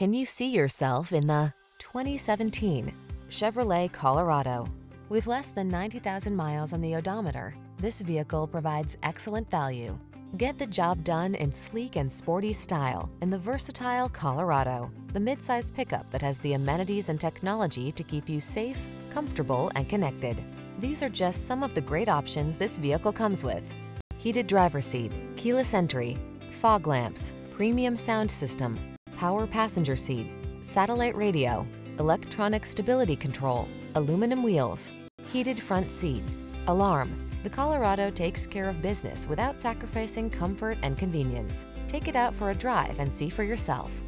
Can you see yourself in the 2017 Chevrolet Colorado? With less than 90,000 miles on the odometer, this vehicle provides excellent value. Get the job done in sleek and sporty style in the versatile Colorado, the midsize pickup that has the amenities and technology to keep you safe, comfortable, and connected. These are just some of the great options this vehicle comes with. Heated driver seat, keyless entry, fog lamps, premium sound system, power passenger seat, satellite radio, electronic stability control, aluminum wheels, heated front seat, alarm. The Colorado takes care of business without sacrificing comfort and convenience. Take it out for a drive and see for yourself.